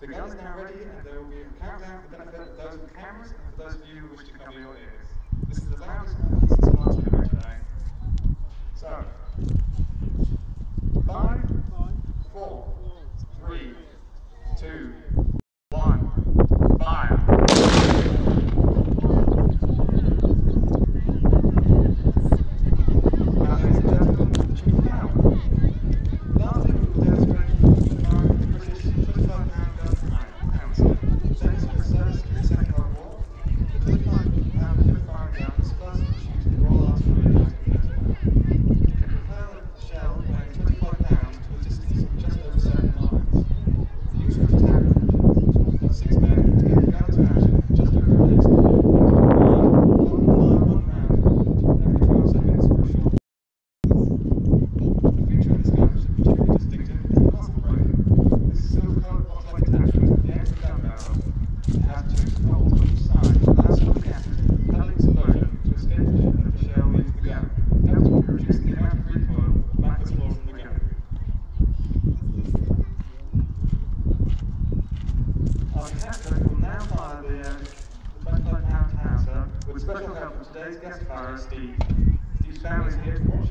The gun is now ready, and there will be a countdown for the benefit of those with cameras and for those of you who wish to cover your ears. This is the loudest special help from today's guest star, Steve. Steve's family is here to watch